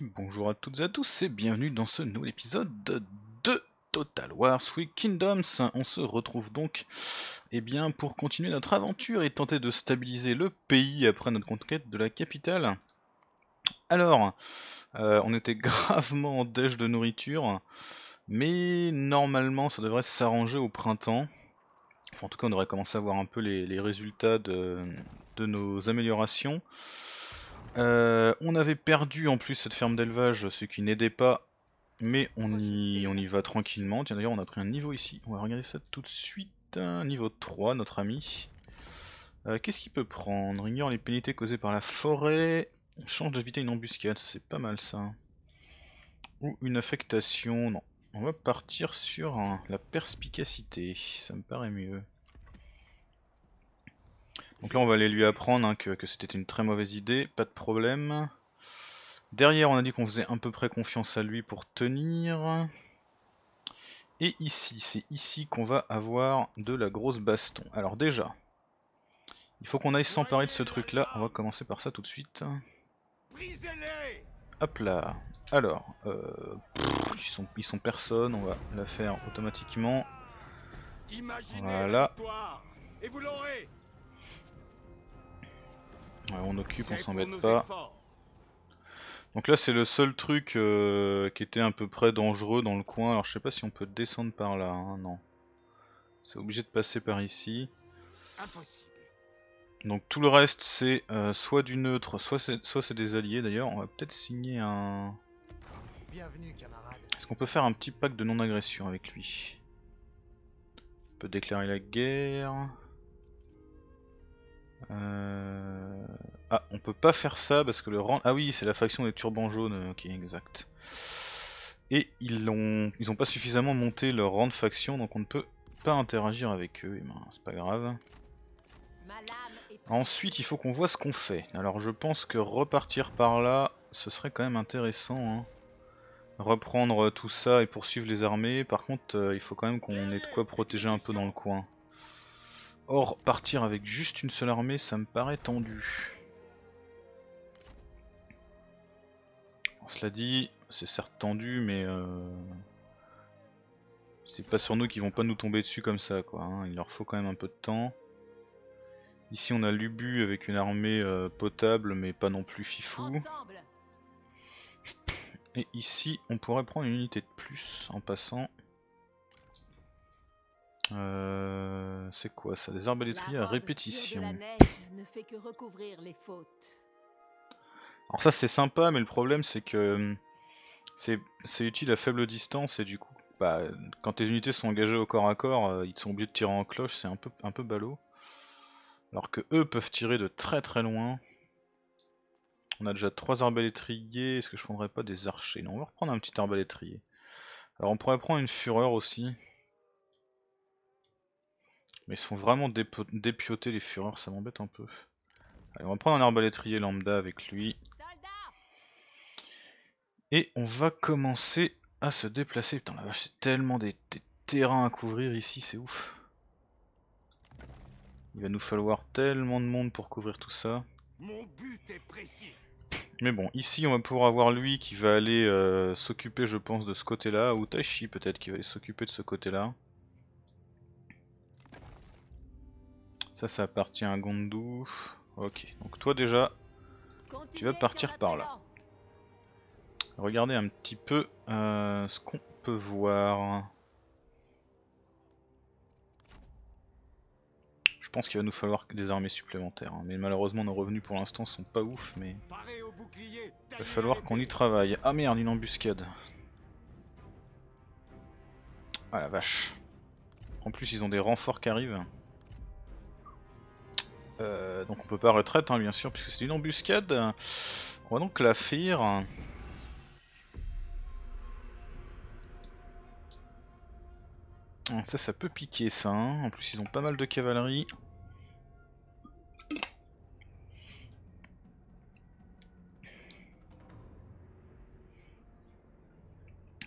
bonjour à toutes et à tous et bienvenue dans ce nouvel épisode de Total War Three Kingdoms. On se retrouve donc eh bien, pour continuer notre aventure et tenter de stabiliser le pays après notre conquête de la capitale. Alors, euh, on était gravement en déche de nourriture, mais normalement ça devrait s'arranger au printemps. Enfin, en tout cas, on devrait commencer à voir un peu les, résultats de, de nos améliorations. Euh, on avait perdu en plus cette ferme d'élevage, ce qui n'aidait pas, mais on y, on y va tranquillement. Tiens d'ailleurs on a pris un niveau ici, on va regarder ça tout de suite. Niveau 3 notre ami. Euh, qu'est-ce qu'il peut prendre? Ignore les pénalités causées par la forêt. Change d'éviter une embuscade, c'est pas mal ça. Ou une affectation, non. On va partir sur la perspicacité, ça me paraît mieux. Donc là on va aller lui apprendre hein, que, c'était une très mauvaise idée, pas de problème. Derrière on a dit qu'on faisait à peu près confiance à lui pour tenir. Et ici, c'est ici qu'on va avoir de la grosse baston. Alors déjà, il faut qu'on aille s'emparer de ce truc là, on va commencer par ça tout de suite. Hop là, alors, euh, ils, sont, ils sont personne, on va la faire automatiquement. Voilà. Ouais, on occupe, on s'embête pas. Donc là c'est le seul truc euh, qui était à peu près dangereux dans le coin. Alors je sais pas si on peut descendre par là, hein. non. C'est obligé de passer par ici. Donc tout le reste c'est euh, soit du neutre, soit c'est des alliés d'ailleurs. On va peut-être signer un... Est-ce qu'on peut faire un petit pacte de non-agression avec lui? On peut déclarer la guerre. Euh... Ah, on peut pas faire ça parce que le rang... Ah oui, c'est la faction des turbans jaunes, ok, exact. Et ils ont, ils ont pas suffisamment monté leur rang de faction, donc on ne peut pas interagir avec eux, et ben, c'est pas grave. Ensuite, il faut qu'on voit ce qu'on fait. Alors je pense que repartir par là, ce serait quand même intéressant. Hein. Reprendre tout ça et poursuivre les armées. Par contre, euh, il faut quand même qu'on ait de quoi protéger un peu dans le coin. Or, partir avec juste une seule armée, ça me paraît tendu. cela dit, c'est certes tendu, mais euh, c'est pas sur nous qu'ils vont pas nous tomber dessus comme ça, quoi. Hein. Il leur faut quand même un peu de temps. Ici, on a Lubu avec une armée euh, potable, mais pas non plus fifou. Et ici, on pourrait prendre une unité de plus en passant. Euh, c'est quoi ça? Des arbalétriers à répétition. Alors ça c'est sympa mais le problème c'est que hum, c'est utile à faible distance et du coup bah, quand tes unités sont engagées au corps à corps euh, ils sont obligés de tirer en cloche c'est un peu, un peu ballot. Alors que eux peuvent tirer de très très loin. On a déjà trois arbalétriers, est-ce que je prendrais pas des archers? Non on va reprendre un petit arbalétrier. Alors on pourrait prendre une fureur aussi. Mais ils sont vraiment dépiotés les fureurs, ça m'embête un peu. Allez, on va prendre un arbalétrier lambda avec lui. Et on va commencer à se déplacer. Putain la vache, c'est tellement des, terrains à couvrir ici, c'est ouf. Il va nous falloir tellement de monde pour couvrir tout ça. Mais bon, ici on va pouvoir avoir lui qui va aller euh, s'occuper je pense de ce côté là, ou Taishi peut-être qui va aller s'occuper de ce côté là. Ça, ça appartient à Gondu. Ok, donc toi déjà, tu vas partir par là. Regardez un petit peu euh, ce qu'on peut voir. Je pense qu'il va nous falloir des armées supplémentaires, hein. mais malheureusement nos revenus pour l'instant sont pas ouf, mais il va falloir qu'on y travaille. Ah merde, une embuscade. Ah la vache. En plus ils ont des renforts qui arrivent. Euh, donc on peut pas retraite hein, bien sûr puisque c'est une embuscade. On va donc la faire. Ça ça peut piquer ça, hein. en plus ils ont pas mal de cavalerie.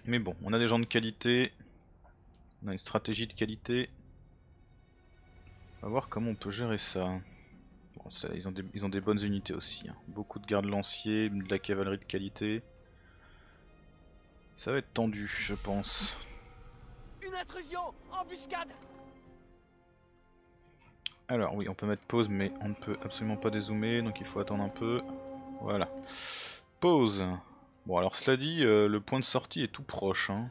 Mais bon, on a des gens de qualité, on a une stratégie de qualité. On va voir comment on peut gérer ça ils, ont des, bonnes unités aussi. Hein. Beaucoup de gardes lanciers, de la cavalerie de qualité. Ça va être tendu, je pense. Une intrusion Embuscade Alors oui, on peut mettre pause, mais on ne peut absolument pas dézoomer, donc il faut attendre un peu. Voilà. Pause Bon alors cela dit, euh, le point de sortie est tout proche. Hein.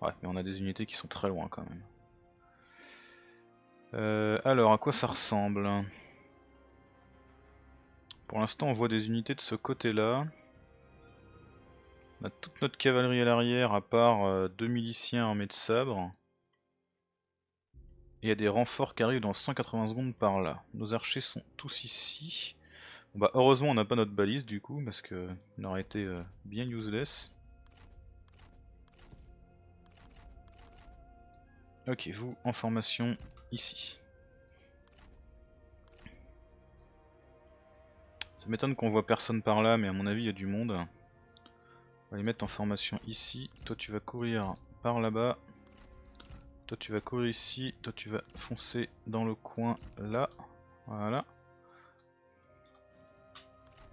Ouais, mais on a des unités qui sont très loin quand même. Euh, alors, à quoi ça ressemble? Pour l'instant, on voit des unités de ce côté-là. On a toute notre cavalerie à l'arrière, à part euh, deux miliciens armés de sabre. Et il y a des renforts qui arrivent dans 180 secondes par là. Nos archers sont tous ici. bah, heureusement, on n'a pas notre balise du coup, parce que aurait été euh, bien useless. Ok, vous en formation ici. Ça m'étonne qu'on voit personne par là, mais à mon avis il y a du monde. On va les mettre en formation ici. Toi tu vas courir par là-bas. Toi tu vas courir ici. Toi tu vas foncer dans le coin là. Voilà.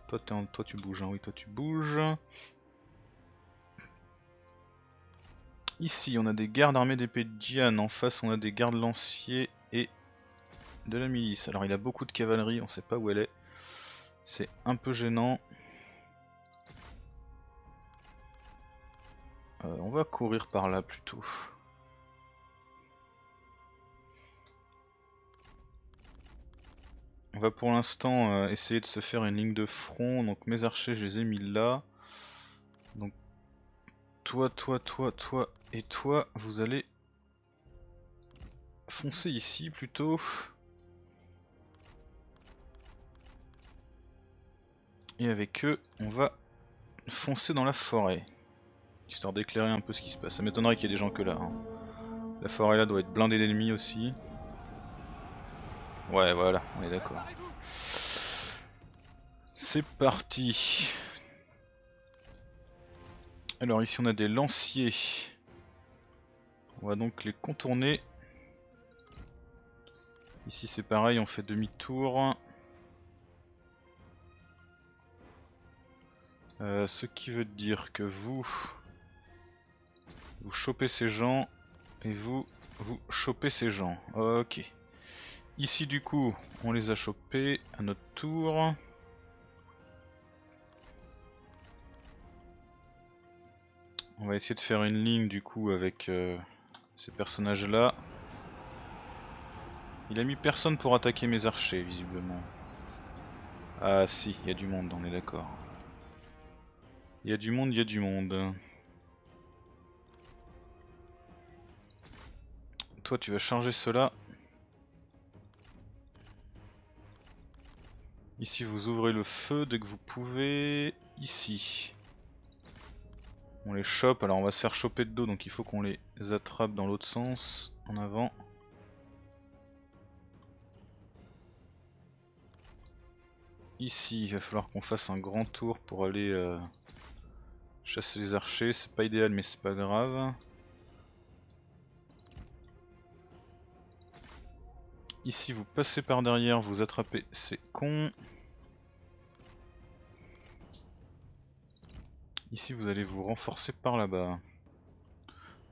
Toi, tu bouges, hein. oui toi tu bouges. Ici on a des gardes armés d'épée de Diane, en face on a des gardes lanciers et de la milice. Alors il a beaucoup de cavalerie, on sait pas où elle est. C'est un peu gênant. Euh, on va courir par là plutôt. On va pour l'instant euh, essayer de se faire une ligne de front, donc mes archers je les ai mis là. Donc toi, toi, toi, toi et toi, vous allez foncer ici plutôt. Et avec eux, on va foncer dans la forêt. Histoire d'éclairer un peu ce qui se passe. Ça m'étonnerait qu'il y ait des gens que là. Hein. La forêt là doit être blindée d'ennemis aussi. Ouais voilà, on est d'accord. C'est parti. Alors ici on a des lanciers. On va donc les contourner. Ici c'est pareil, on fait demi-tour. Euh, ce qui veut dire que vous, vous chopez ces gens et vous, vous chopez ces gens. Ok. Ici du coup, on les a chopés à notre tour. On va essayer de faire une ligne du coup avec euh, ces personnages là. Il a mis personne pour attaquer mes archers visiblement. Ah si, il y a du monde, on est d'accord. Il y a du monde, il y a du monde. Toi tu vas charger cela. Ici vous ouvrez le feu dès que vous pouvez. Ici. On les chope, alors on va se faire choper de dos donc il faut qu'on les attrape dans l'autre sens, en avant. Ici il va falloir qu'on fasse un grand tour pour aller euh, chasser les archers, c'est pas idéal mais c'est pas grave. Ici vous passez par derrière, vous attrapez ces cons. Ici vous allez vous renforcer par là-bas.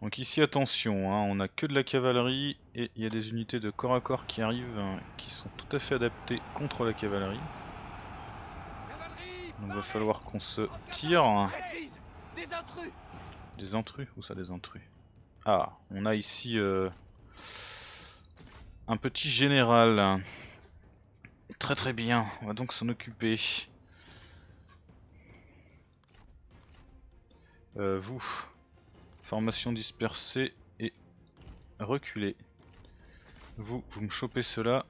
Donc ici attention, hein, on a que de la cavalerie et il y a des unités de corps à corps qui arrivent hein, qui sont tout à fait adaptées contre la cavalerie. Donc il va falloir qu'on se tire. Des intrus Des intrus Où ça des intrus? Ah, on a ici euh, un petit général. Très très bien, on va donc s'en occuper. Euh, vous, formation dispersée et reculez. Vous, vous me chopez cela.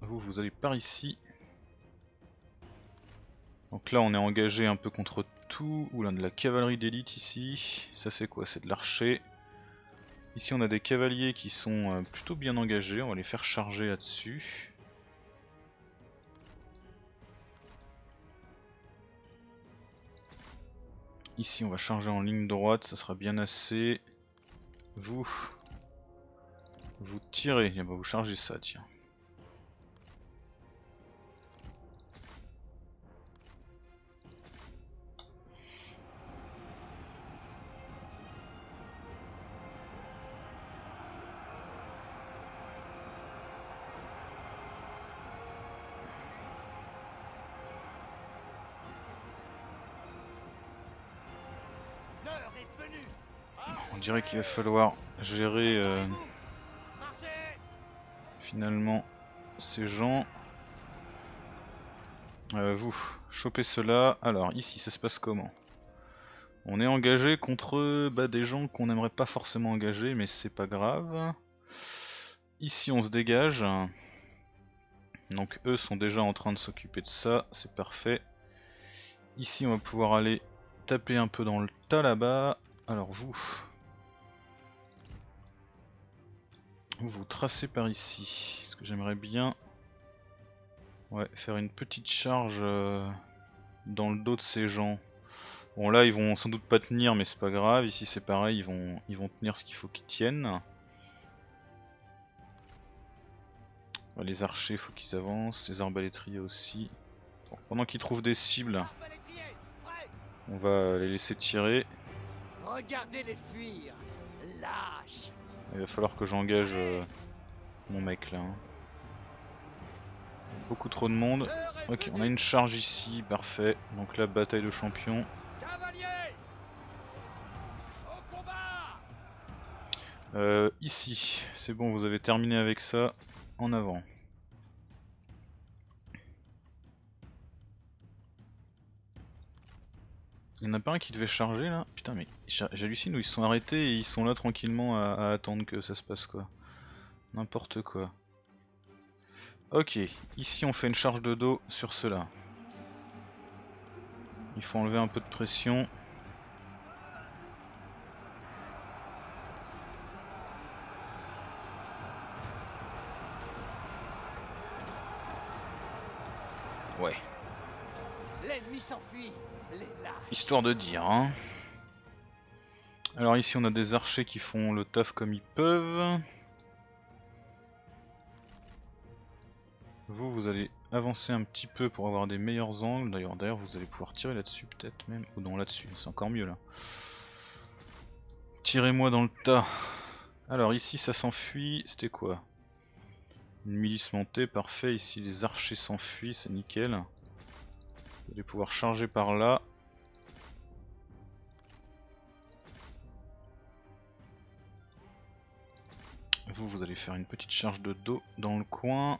Vous, vous allez par ici. Donc là on est engagé un peu contre tout. Oula, de la cavalerie d'élite ici. Ça c'est quoi? C'est de l'archer. Ici on a des cavaliers qui sont euh, plutôt bien engagés. On va les faire charger là-dessus. Ici on va charger en ligne droite, ça sera bien assez. Vous, vous tirez, et bah vous chargez ça tiens. Dirait qu'il va falloir gérer euh, finalement ces gens. Euh, vous, chopez cela. Alors ici ça se passe comment? On est engagé contre bah, des gens qu'on n'aimerait pas forcément engager mais c'est pas grave. Ici on se dégage. Donc eux sont déjà en train de s'occuper de ça, c'est parfait. Ici on va pouvoir aller taper un peu dans le tas là-bas. Alors vous, vous tracez par ici. Ce que j'aimerais bien, ouais, faire une petite charge euh, dans le dos de ces gens. Bon là ils vont sans doute pas tenir mais c'est pas grave. Ici c'est pareil, ils vont, ils vont tenir ce qu'il faut qu'ils tiennent. Les archers, faut qu'ils avancent, les arbalétriers aussi. Pendant qu'ils trouvent des cibles, on va les laisser tirer. Regardez-les fuir. Lâche. Il va falloir que j'engage euh, mon mec là. hein. Beaucoup trop de monde. Ok, on a une charge ici, parfait. Donc la bataille de champions. Euh, ici, c'est bon, vous avez terminé avec ça. En avant. Il y en a pas un qui devait charger là Putain mais j'hallucine où ils sont arrêtés et ils sont là tranquillement à attendre que ça se passe quoi. N'importe quoi. Ok, ici on fait une charge de dos sur cela. Il faut enlever un peu de pression. Ouais, L'ennemi histoire de dire hein. Alors ici on a des archers qui font le taf comme ils peuvent. Vous, vous allez avancer un petit peu pour avoir des meilleurs angles. D'ailleurs, d'ailleurs, vous allez pouvoir tirer là-dessus peut-être même. Ou non, là-dessus, c'est encore mieux là. Tirez-moi dans le tas. Alors ici ça s'enfuit, c'était quoi? Une milice montée, parfait. Ici les archers s'enfuient, c'est nickel. Vous allez pouvoir charger par là. Vous, vous allez faire une petite charge de dos dans le coin.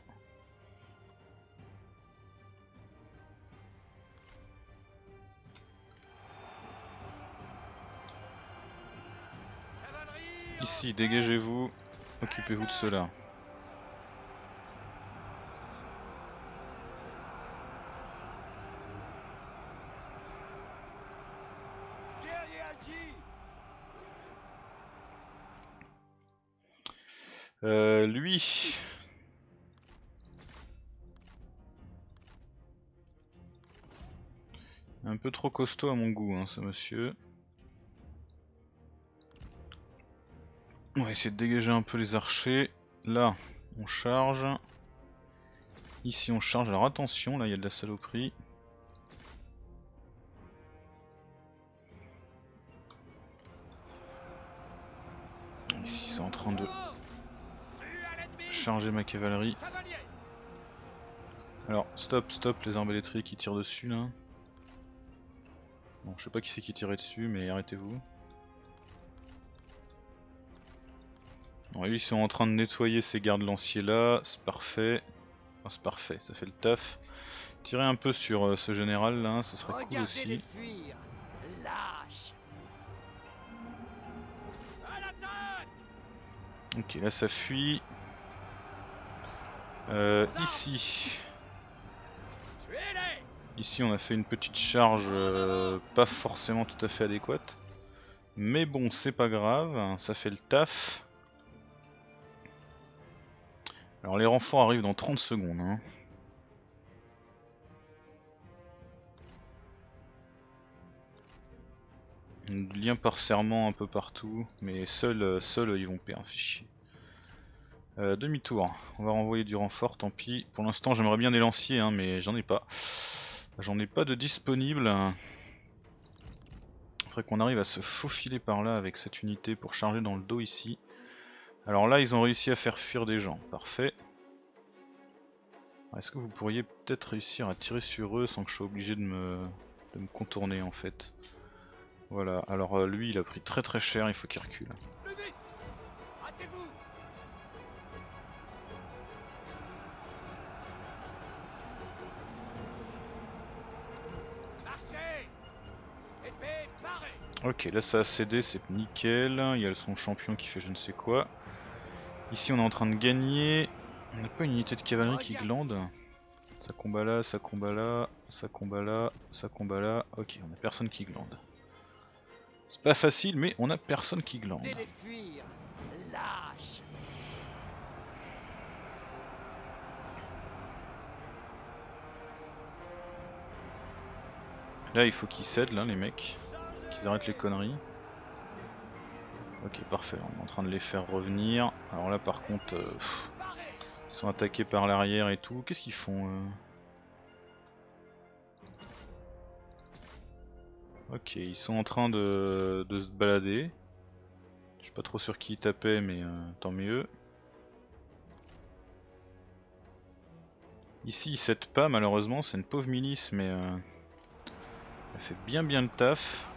Ici, dégagez-vous. Occupez-vous de cela. Peu trop costaud à mon goût, hein, ce monsieur. On va essayer de dégager un peu les archers. Là, on charge. Ici, on charge. Alors attention, là, il y a de la saloperie. Ici, ils sont en train de charger ma cavalerie. Alors, stop, stop, les arbalétriers qui tirent dessus là. Bon, je sais pas qui c'est qui tirait dessus, mais arrêtez-vous. Bon, ils sont en train de nettoyer ces gardes lanciers là, c'est parfait. Enfin, c'est parfait, ça fait le taf. Tirez un peu sur euh, ce général là, ce serait cool Regardez-les aussi. fuir. Lâche À l'attaque Ok, là ça fuit. Euh, ici. Tuez-les Ici on a fait une petite charge euh, pas forcément tout à fait adéquate. Mais bon c'est pas grave, ça fait le taf. Alors les renforts arrivent dans 30 secondes. Hein. Lien par serment un peu partout, mais seuls euh, seuls ils vont perdre, fait chier. Euh, Demi-tour, on va renvoyer du renfort, tant pis. Pour l'instant j'aimerais bien des lanciers, hein, mais j'en ai pas. J'en ai pas de disponible. Faudrait qu'on arrive à se faufiler par là avec cette unité pour charger dans le dos ici. Alors là ils ont réussi à faire fuir des gens, parfait. Est-ce que vous pourriez peut-être réussir à tirer sur eux sans que je sois obligé de me, de me contourner en fait? Voilà, alors euh, lui il a pris très très cher, il faut qu'il recule. Ok, là ça a cédé, c'est nickel. Il y a son champion qui fait je ne sais quoi. Ici on est en train de gagner. On n'a pas une unité de cavalerie qui glande. Ça combat là, ça combat là, ça combat là, ça combat là. Ok, on a personne qui glande. C'est pas facile, mais on a personne qui glande. Là il faut qu'ils cèdent là les mecs. Qu'ils arrêtent les conneries. Ok parfait, on est en train de les faire revenir. Alors là par contre, euh, ils sont attaqués par l'arrière et tout. Qu'est-ce qu'ils font Ok, ils sont en train de, de se balader. Je suis pas trop sûr qui tapait mais euh, tant mieux. Ici ils cèdent pas malheureusement, c'est une pauvre milice mais euh, elle fait bien bien le taf.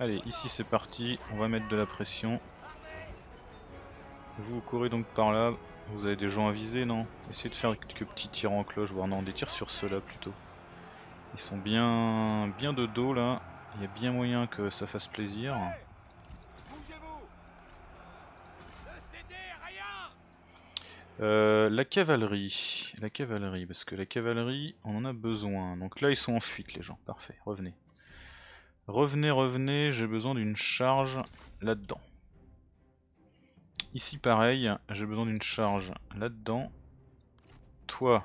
Allez, ici c'est parti, on va mettre de la pression. Vous courez donc par là, vous avez des gens à viser non? Essayez de faire quelques petits tirs en cloche, voire non, des tirs sur ceux-là plutôt. Ils sont bien bien de dos là, il y a bien moyen que ça fasse plaisir. Euh, la cavalerie, la cavalerie, parce que la cavalerie, on en a besoin. Donc là, ils sont en fuite, les gens. Parfait, revenez. Revenez, revenez, j'ai besoin d'une charge là-dedans. Ici, pareil, j'ai besoin d'une charge là-dedans. Toi,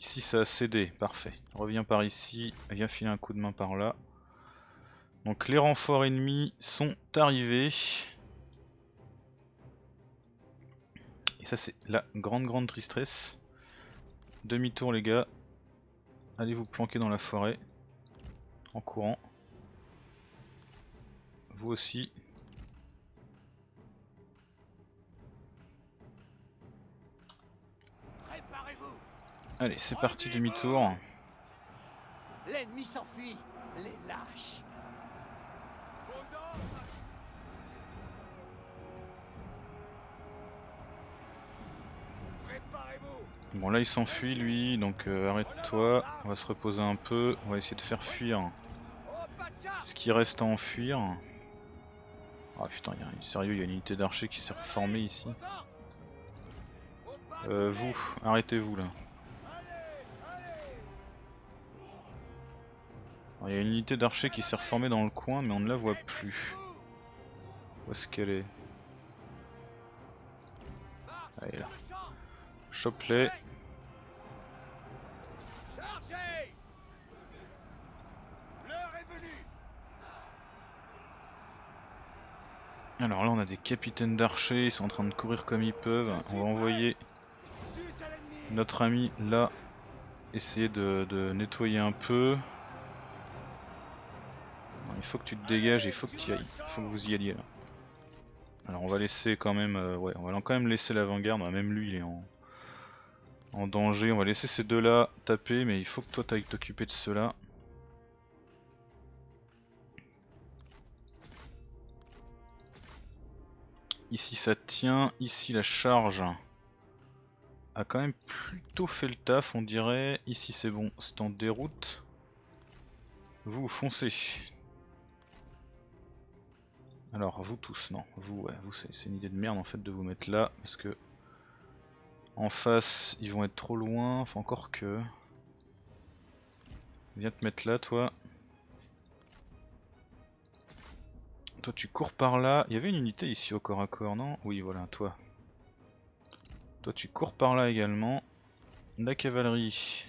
ici, ça a cédé, parfait. Reviens par ici, viens filer un coup de main par là. Donc les renforts ennemis sont arrivés. Et ça c'est la grande grande tristesse. Demi-tour les gars. Allez vous planquer dans la forêt. En courant. Vous aussi. Préparez-vous Allez c'est parti demi-tour. L'ennemi s'enfuit Les lâches Préparez-vous Bon là il s'enfuit lui donc euh, arrête-toi. On va se reposer un peu. On va essayer de faire fuir ce qui reste à enfuir. Ah putain, y sérieux, il y a une unité d'archers qui s'est reformée ici. Euh, vous, arrêtez-vous là. Il y a une unité d'archers qui s'est reformée dans le coin, mais on ne la voit plus. Où est-ce qu'elle est? Là. Chargez L'heure est venue Alors là, on a des capitaines d'archers, ils sont en train de courir comme ils peuvent. On va envoyer notre ami là essayer de, de nettoyer un peu. Non, il faut que tu te dégages, il faut que tu y ailles. Il faut que vous y alliez là. Alors on va laisser quand même, euh, ouais, on va quand même laisser l'avant-garde. Ouais, Même lui il est en, en danger. On va laisser ces deux là taper, mais il faut que toi tu ailles t'occuper de ceux-là. Ici ça tient, ici la charge a quand même plutôt fait le taf on dirait. Ici c'est bon, c'est en déroute. Vous foncez. Alors vous tous, non, vous vous c'est une idée de merde en fait de vous mettre là parce que en face ils vont être trop loin, enfin encore que. Viens te mettre là toi. Toi tu cours par là, il y avait une unité ici au corps à corps non? Oui voilà toi. Toi tu cours par là également. La cavalerie.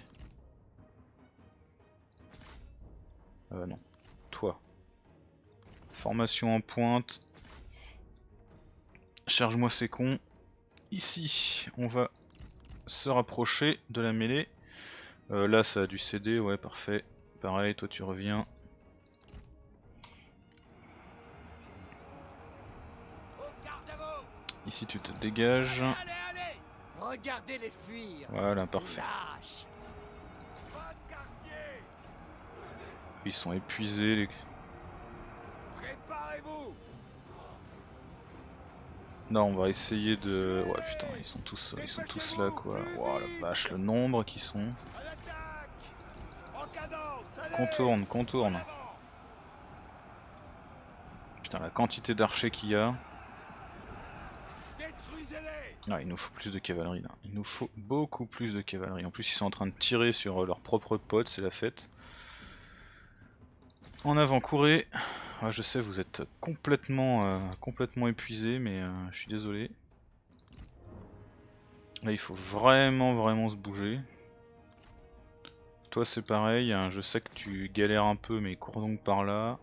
Ah bah non. Toi. Formation en pointe. Charge-moi ces cons. Ici, on va se rapprocher de la mêlée. Euh, là, ça a dû céder, ouais, parfait. Pareil, toi tu reviens. Ici, tu te dégages. Allez, allez Regardez-les fuir Voilà, parfait. Lâche Ils sont épuisés. Les... Préparez-vous Non, on va essayer de... Ouais putain, ils sont tous, ils sont tous là quoi. Wow la vache, le nombre qui sont. Contourne, contourne. Putain, la quantité d'archers qu'il y a. Ah, il nous faut plus de cavalerie là. Il nous faut beaucoup plus de cavalerie. En plus, ils sont en train de tirer sur euh, leurs propres potes, c'est la fête. En avant, courez. Je sais, vous êtes complètement, euh, complètement épuisé, mais euh, je suis désolé. Là, il faut vraiment, vraiment se bouger. Toi, c'est pareil. hein, Je sais que tu galères un peu, mais cours donc par là.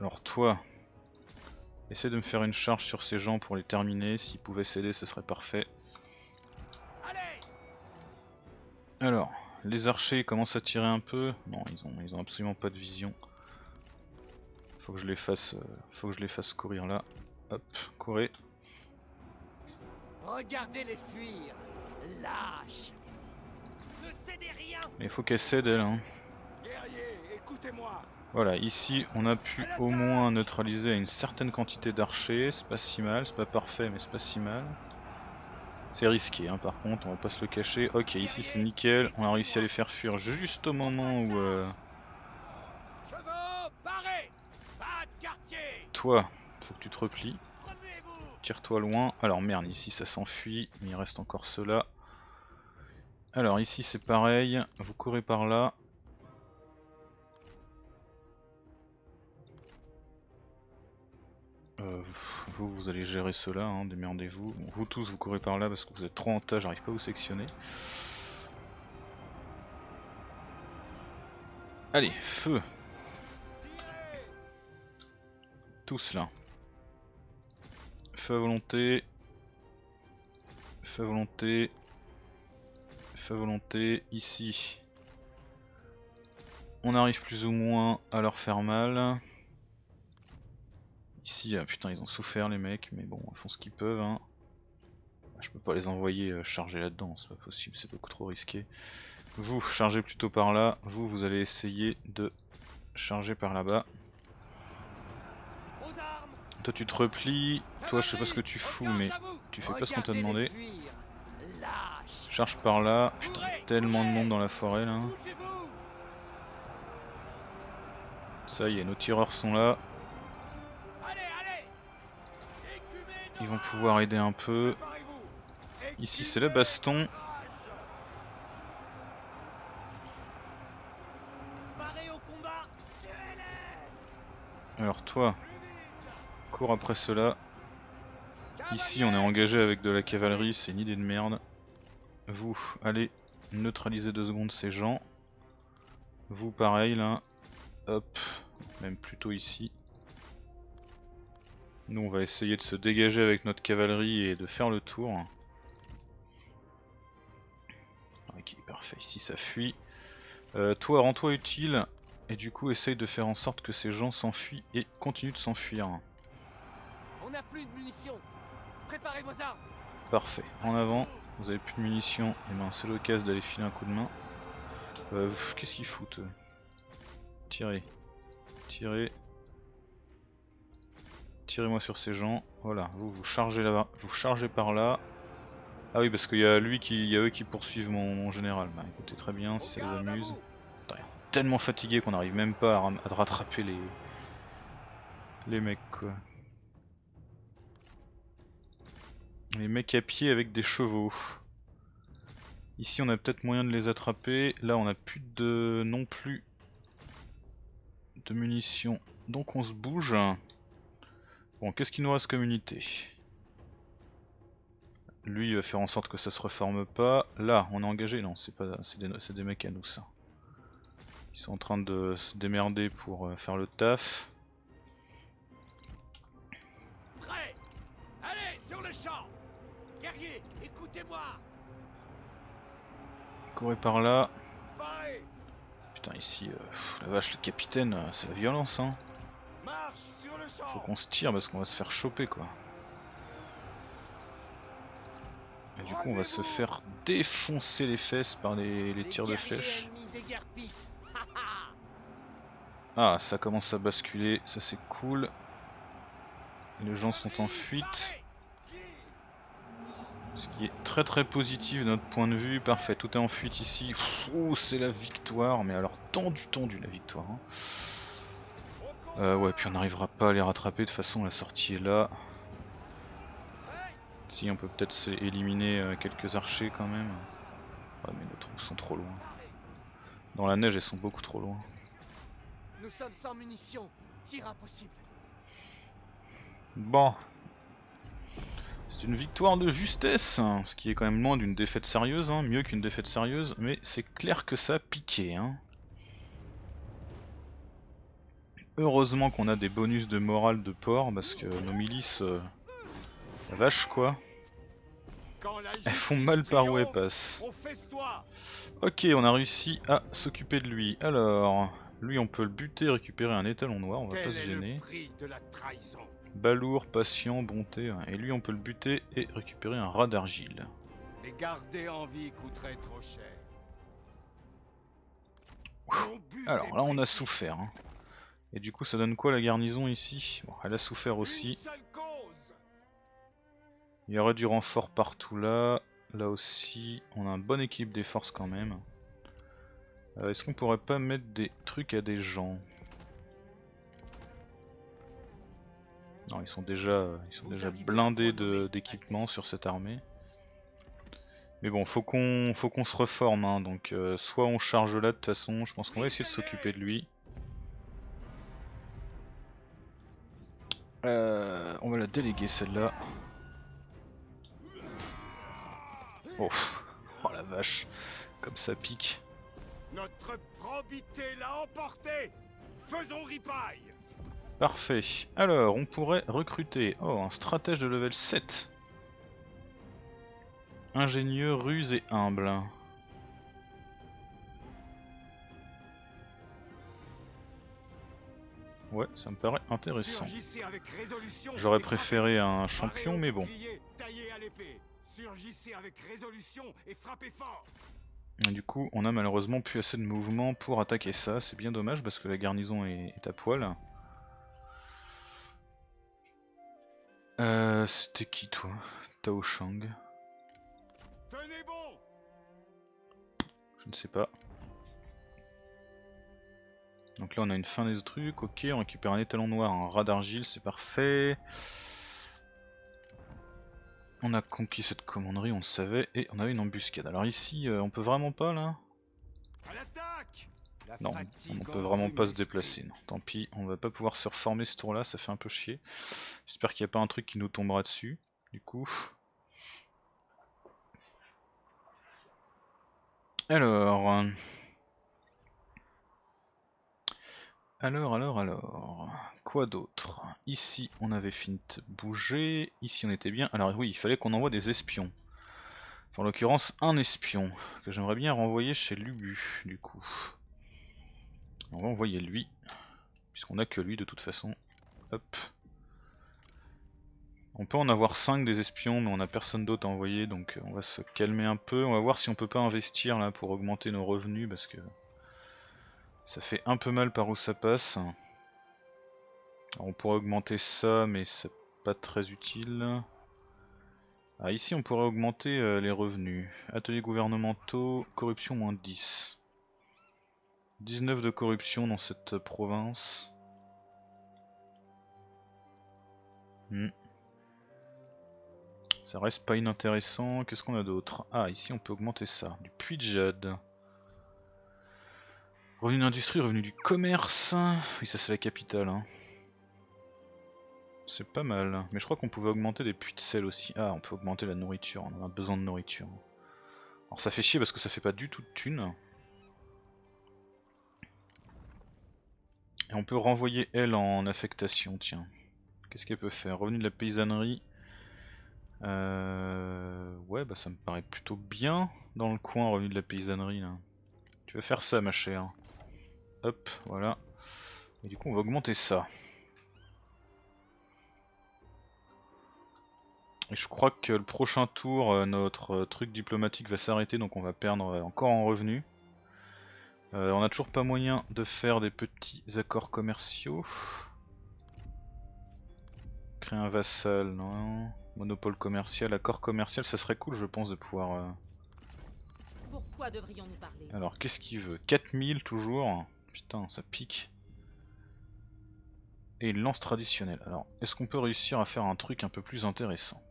Alors toi, essaie de me faire une charge sur ces gens pour les terminer. S'ils pouvaient céder, ce serait parfait. Allez Alors, les archers commencent à tirer un peu. Non, ils ont, ils ont absolument pas de vision. Faut que je les fasse, euh, faut que je les fasse courir là. Hop, courez. Regardez-les fuir Lâche Ne cédez rien Mais il faut qu'elles cèdent elles. Hein. Guerrier, écoutez-moi Voilà, ici on a pu au moins neutraliser une certaine quantité d'archers. C'est pas si mal, c'est pas parfait, mais c'est pas si mal. C'est risqué, hein, par contre, on va pas se le cacher. Ok, ici c'est nickel. On a réussi à les faire fuir juste au moment où. euh, Toi, faut que tu te replies. Tire-toi loin. Alors merde, ici ça s'enfuit, mais il reste encore ceux-là. Alors ici c'est pareil, vous courez par là. Euh, vous, allez gérer cela, hein, démerdez-vous. Vous tous, vous courez par là parce que vous êtes trop en tas, j'arrive pas à vous sectionner. Allez, feu Tous là. Feu à volonté. Feu à volonté. Feu à volonté. Ici. On arrive plus ou moins à leur faire mal. Ici, ah, putain, ils ont souffert les mecs, mais bon, ils font ce qu'ils peuvent. Hein. Je peux pas les envoyer euh, charger là-dedans, c'est pas possible, c'est beaucoup trop risqué. Vous, chargez plutôt par là. Vous, vous allez essayer de charger par là-bas. Toi tu te replies, toi je sais pas ce que tu fous mais tu fais pas ce qu'on t'a demandé. Charge par là, putain tellement de monde dans la forêt là. Ça y est, nos tireurs sont là, ils vont pouvoir aider un peu. Ici c'est la baston, alors toi, cours après cela. Ici on est engagé avec de la cavalerie, c'est une idée de merde. Vous, allez neutraliser deux secondes ces gens. Vous pareil là, hop, même plutôt ici. Nous on va essayer de se dégager avec notre cavalerie et de faire le tour. Ok parfait, ici ça fuit. Euh, toi rends-toi utile et du coup essaye de faire en sorte que ces gens s'enfuient et continuent de s'enfuir. On n'a plus de munitions. Préparez vos armes. Parfait, en avant, vous avez plus de munitions, et ben c'est l'occasion d'aller filer un coup de main. Euh, Qu'est-ce qu'ils foutent Tirez, tirez, tirez-moi sur ces gens. Voilà, vous vous chargez là, vous chargez par là. Ah oui, parce qu'il y a lui qui, il y a eux qui poursuivent mon, général. Bah écoutez très bien, si ça à amuse. vous. Tellement fatigué qu'on n'arrive même pas à rattraper les les mecs quoi. Les mecs à pied avec des chevaux. Ici on a peut-être moyen de les attraper. Là on a plus de non plus de munitions. Donc on se bouge. Bon qu'est-ce qu'il nous reste comme unité? Lui il va faire en sorte que ça se reforme pas. Là on est engagé. Non c'est pas c'est des, c'est des mecs à nous ça. Ils sont en train de se démerder pour euh, faire le taf. Prêt Allez, sur le champ Guerrier, écoutez-moi Courez par là. Putain ici, euh, la vache le capitaine, euh, c'est la violence hein. Marche Faut qu'on se tire parce qu'on va se faire choper quoi. Et du coup on va se faire défoncer les fesses par les, les tirs de flèches. Ah ça commence à basculer, ça c'est cool. Les gens sont en fuite. Ce qui est très très positif de notre point de vue. Parfait, tout est en fuite ici. Ouh, c'est la victoire, mais alors tendu tendu la victoire. hein. Euh, ouais, puis on n'arrivera pas à les rattraper, de toute façon la sortie est là. Si, on peut peut-être éliminer euh, quelques archers quand même. Ouais, mais nos troupes sont trop loin. Dans la neige, elles sont beaucoup trop loin. Nous sommes sans munitions. Tir impossible. Bon. C'est une victoire de justesse, hein, ce qui est quand même loin d'une défaite sérieuse, hein, mieux qu'une défaite sérieuse, mais c'est clair que ça a piqué. Hein. Heureusement qu'on a des bonus de morale de port, parce que nos milices... euh, la vache quoi. Elles font mal par où elles passent. Ok, on a réussi à s'occuper de lui. Alors, lui on peut le buter, récupérer un étalon noir, on va pas se gêner. Balourd, patient, bonté, ouais. et lui on peut le buter et récupérer un rat d'argile. Les garder en vie coûterait trop cher. Ouh. Mon but Alors là on a souffert. hein. Et du coup ça donne quoi la garnison ici? Bon elle a souffert aussi. Il y aurait du renfort partout là. Là aussi on a un bon équilibre des forces quand même. Euh, Est-ce qu'on pourrait pas mettre des trucs à des gens? Non ils sont déjà, ils sont déjà blindés point de- nommé, d'équipement Altesse. sur cette armée. Mais bon faut qu'on faut qu'on se reforme hein. donc euh, soit on charge là de toute façon, je pense qu'on va essayer de s'occuper de lui. Euh, on va la déléguer celle-là. Oh. oh la vache, comme ça pique. Notre probité l'a emporté. Faisons ripaille. Parfait. Alors, on pourrait recruter oh, un stratège de level 7. Ingénieux, ruse et humble. Ouais, ça me paraît intéressant. J'aurais préféré un champion, mais bon. et du coup, on a malheureusement plus assez de mouvement pour attaquer ça. C'est bien dommage parce que la garnison est, est à poil. Euh, c'était qui toi? Tao Shang Tenez bon. Je ne sais pas. Donc là on a une fin des trucs, ok, on récupère un étalon noir, un rat d'argile, c'est parfait. On a conquis cette commanderie, on le savait, et on avait une embuscade. Alors ici, euh, on peut vraiment pas là Non, on peut vraiment pas se déplacer. Non. Tant pis, on va pas pouvoir se reformer ce tour là, ça fait un peu chier. J'espère qu'il n'y a pas un truc qui nous tombera dessus, du coup. Alors... euh, Alors, alors, alors... Quoi d'autre? Ici, on avait fini de bouger. Ici, on était bien. Alors oui, il fallait qu'on envoie des espions. Enfin, en l'occurrence, un espion que j'aimerais bien renvoyer chez Lubu, du coup. On va envoyer lui, puisqu'on a que lui de toute façon. Hop. On peut en avoir 5 des espions, mais on a personne d'autre à envoyer, donc on va se calmer un peu. On va voir si on peut pas investir là pour augmenter nos revenus, parce que ça fait un peu mal par où ça passe. On pourrait augmenter ça, mais c'est pas très utile. Ah, ici on pourrait augmenter euh, les revenus. Ateliers gouvernementaux, corruption moins 10. 19 de corruption dans cette euh, province. Hmm. Ça reste pas inintéressant. Qu'est-ce qu'on a d'autre? Ah, ici on peut augmenter ça. Du puits de jade. Revenu d'industrie, revenu du commerce. Oui, ça c'est la capitale. Hein. C'est pas mal. Mais je crois qu'on pouvait augmenter des puits de sel aussi. Ah, on peut augmenter la nourriture. On a besoin de nourriture. Alors ça fait chier parce que ça fait pas du tout de thunes. Et on peut renvoyer elle en affectation, tiens. Qu'est-ce qu'elle peut faire? Revenu de la paysannerie. Euh... Ouais, bah ça me paraît plutôt bien dans le coin, revenu de la paysannerie là. Tu vas faire ça ma chère. Hop, voilà. Et du coup on va augmenter ça. Et je crois que le prochain tour, euh, notre euh, truc diplomatique va s'arrêter, donc on va perdre euh, encore en revenus. On a toujours pas moyen de faire des petits accords commerciaux. Créer un vassal, non. Monopole commercial, accord commercial, ça serait cool je pense de pouvoir... Alors qu'est-ce qu'il veut? 4000 toujours? Putain ça pique. Et une lance traditionnelle. Alors est-ce qu'on peut réussir à faire un truc un peu plus intéressant?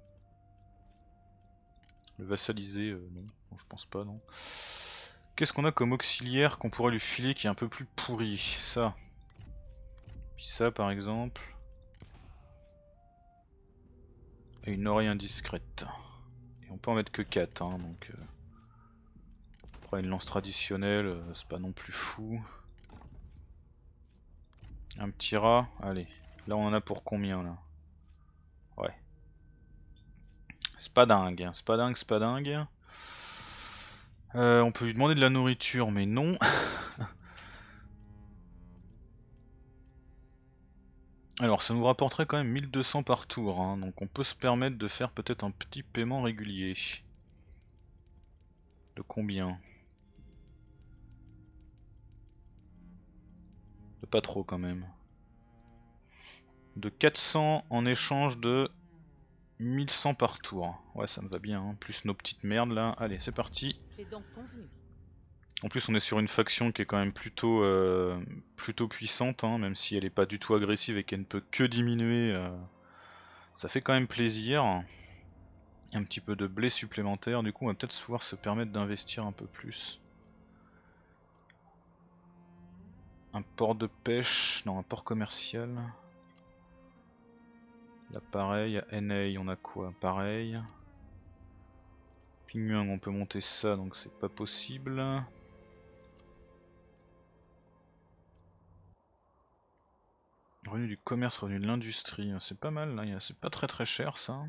Le vassaliser, euh, non. non, je pense pas non. Qu'est-ce qu'on a comme auxiliaire qu'on pourrait lui filer qui est un peu plus pourri? Ça. Puis ça par exemple. Et une oreille indiscrète. Et on peut en mettre que 4 hein, donc... euh, une lance traditionnelle, euh, c'est pas non plus fou. Un petit rat, allez. Là on en a pour combien là? Ouais. C'est pas dingue, hein, c'est pas dingue, c'est pas dingue. Euh, on peut lui demander de la nourriture, mais non. Alors ça nous rapporterait quand même 1200 par tour, hein, donc on peut se permettre de faire peut-être un petit paiement régulier. De combien? Pas trop quand même. De 400 en échange de 1100 par tour. Ouais ça me va bien, hein. plus nos petites merdes là. Allez c'est parti. Donc. En plus on est sur une faction qui est quand même plutôt, euh, plutôt puissante, hein, même si elle est pas du tout agressive et qu'elle ne peut que diminuer. euh, ça fait quand même plaisir. Un petit peu de blé supplémentaire, du coup on va peut-être pouvoir se permettre d'investir un peu plus. Un port de pêche, non un port commercial. Là pareil, à NA on a quoi? Pareil. Pingmuang on peut monter ça donc c'est pas possible. Revenu du commerce, revenu de l'industrie, c'est pas mal là, a- c'est pas très très cher ça.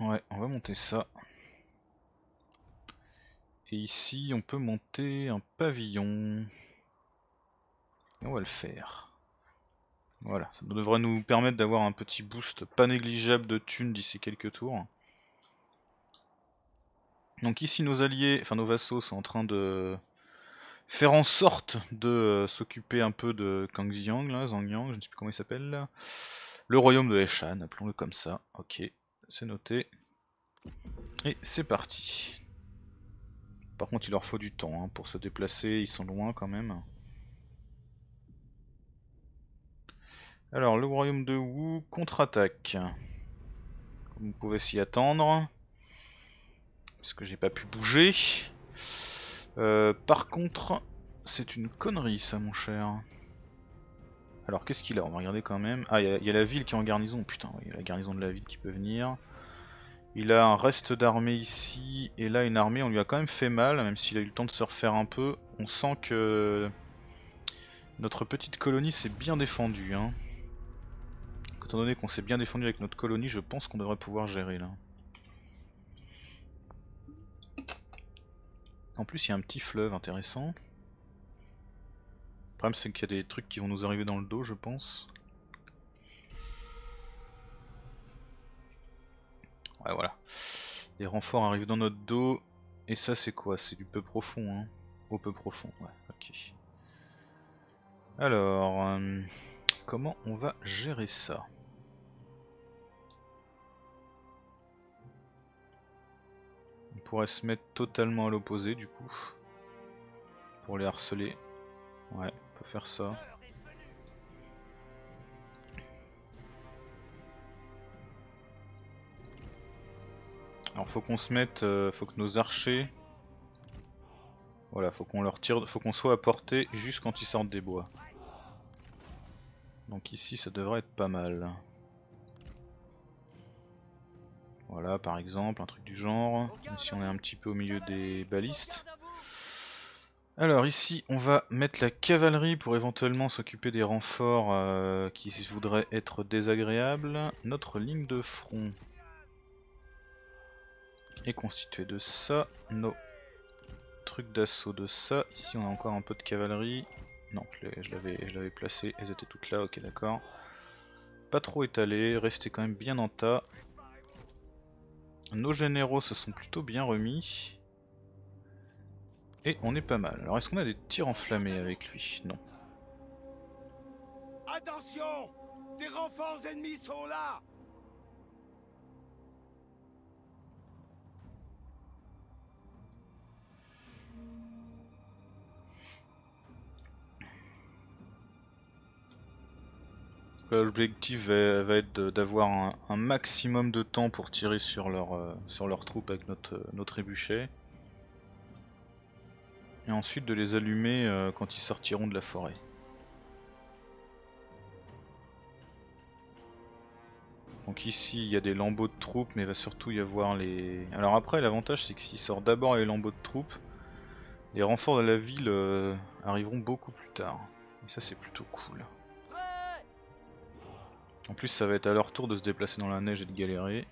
Ouais, on va monter ça. Et ici, on peut monter un pavillon. Et on va le faire. Voilà, ça devrait nous permettre d'avoir un petit boost pas négligeable de thunes d'ici quelques tours. Donc ici nos alliés, enfin nos vassaux sont en train de faire en sorte de euh, s'occuper un peu de Kangxiang, là, Zangyang, je ne sais plus comment il s'appelle. Le royaume de Heshan, appelons-le comme ça. Ok, c'est noté. Et c'est parti. Par contre il leur faut du temps hein, pour se déplacer, ils sont loin quand même. Alors le royaume de Wu contre-attaque. Vous pouvez s'y attendre. Parce que j'ai pas pu bouger. Euh, par contre, c'est une connerie ça mon cher. Alors qu'est-ce qu'il a? On va regarder quand même. Ah, il y, y a la ville qui est en garnison. Putain, il y a la garnison de la ville qui peut venir. Il a un reste d'armée ici. Et là, une armée, on lui a quand même fait mal. Même s'il a eu le temps de se refaire un peu. On sent que notre petite colonie s'est bien défendue. Hein. Étant donné qu'on s'est bien défendu avec notre colonie, je pense qu'on devrait pouvoir gérer là. En plus, il y a un petit fleuve intéressant. Le problème, c'est qu'il y a des trucs qui vont nous arriver dans le dos, je pense. Ouais, voilà. Les renforts arrivent dans notre dos. Et ça, c'est quoi? C'est du peu profond, hein Au peu profond, ouais, ok. Alors, euh, comment on va gérer ça? On pourrait se mettre totalement à l'opposé du coup. Pour les harceler. Ouais, on peut faire ça. Alors faut qu'on se mette, euh, faut que nos archers, voilà, faut qu'on leur tire, faut qu'on soit à portée juste quand ils sortent des bois. Donc ici ça devrait être pas mal. Voilà par exemple, un truc du genre, même si on est un petit peu au milieu des balistes. Alors ici on va mettre la cavalerie pour éventuellement s'occuper des renforts euh, qui voudraient être désagréables. Notre ligne de front est constituée de ça, nos trucs d'assaut de ça. Ici on a encore un peu de cavalerie. Non, je l'avais placé, elles étaient toutes là, ok d'accord. Pas trop étalées, restez quand même bien en tas. Nos généraux se sont plutôt bien remis. Et on est pas mal. Alors est-ce qu'on a des tirs enflammés avec lui? Non. Attention Des renforts ennemis sont là L'objectif va, être d'avoir un, maximum de temps pour tirer sur leur, euh, leurs troupes avec notre, euh, nos trébuchets. Et ensuite de les allumer euh, quand ils sortiront de la forêt. Donc ici il y a des lambeaux de troupes mais il va surtout y avoir les... Alors après l'avantage c'est que s'ils sortent d'abord les lambeaux de troupes, les renforts de la ville euh, arriveront beaucoup plus tard. Et ça c'est plutôt cool. En plus ça va être à leur tour de se déplacer dans la neige et de galérer.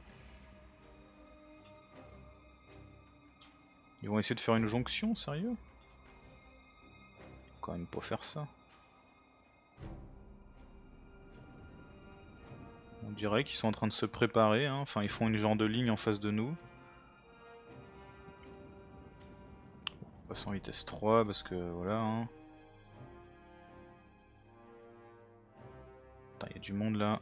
Ils vont essayer de faire une jonction, sérieux? Quand même pas faire ça. On dirait qu'ils sont en train de se préparer, hein. enfin ils font une genre de ligne en face de nous. On en vitesse 3 parce que voilà. Hein. Il y a du monde là.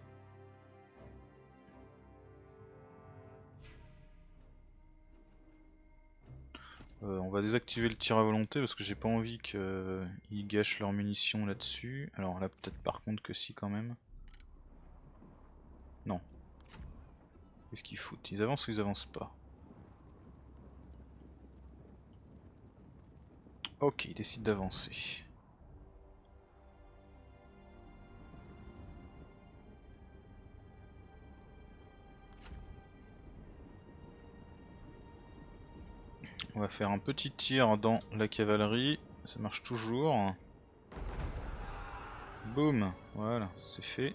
Euh, on va désactiver le tir à volonté parce que j'ai pas envie qu'ils gâchent leurs munitions là-dessus. Alors là peut-être par contre que si quand même. Non. Qu'est-ce qu'ils foutent? Ils avancent ou ils avancent pas? Ok, ils décident d'avancer. On va faire un petit tir dans la cavalerie, ça marche toujours. Boum, voilà, c'est fait.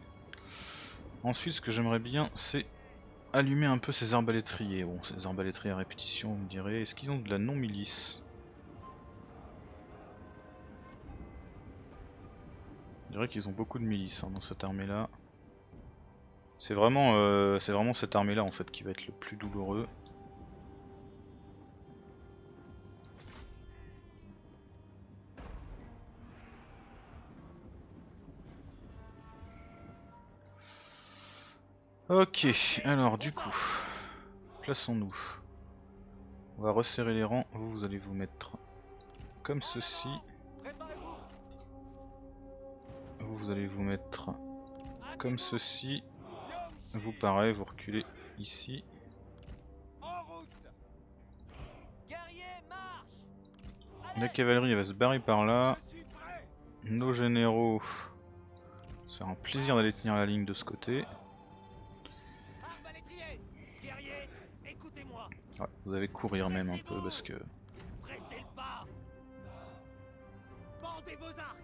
Ensuite, ce que j'aimerais bien, c'est allumer un peu ces arbalétriers. Bon, ces arbalétriers à répétition, vous me direz. Est-ce qu'ils ont de la non-milice? Je dirais qu'ils ont beaucoup de milices hein, dans cette armée-là. C'est vraiment, euh, vraiment cette armée-là en fait qui va être le plus douloureux. Ok, alors du coup, plaçons-nous. On va resserrer les rangs, vous, vous allez vous mettre comme ceci. Vous, vous allez vous mettre comme ceci. Vous pareil, vous reculez ici. La cavalerie va se barrer par là. Nos généraux, ça faire un plaisir d'aller tenir la ligne de ce côté. Ouais, vous allez courir même un peu parce que Pressez le pas Bandez vos arcs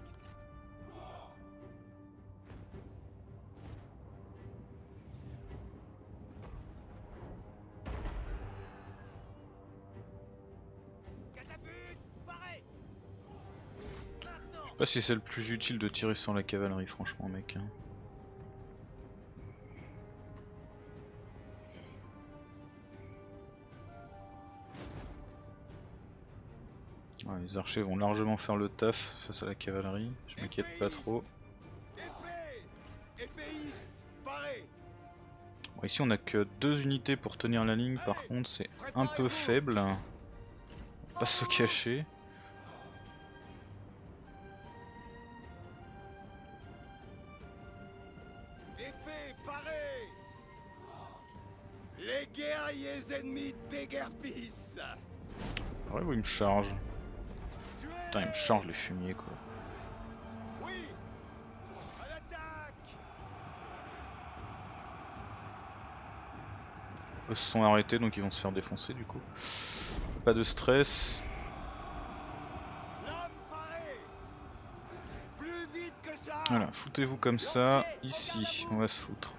je sais pas si c'est le plus utile de tirer sur la cavalerie franchement mec. hein. Ouais, les archers vont largement faire le taf face à la cavalerie, je m'inquiète pas trop. Bon, ici on a que deux unités pour tenir la ligne, par contre c'est un peu faible. On va pas se cacher. Les guerriers ennemis déguerpissent Ouais, oui, il me charge. Putain, il me charge les fumiers quoi. Eux se sont arrêtés donc ils vont se faire défoncer du coup. Pas de stress. Voilà, foutez-vous comme ça. Ici, on va se foutre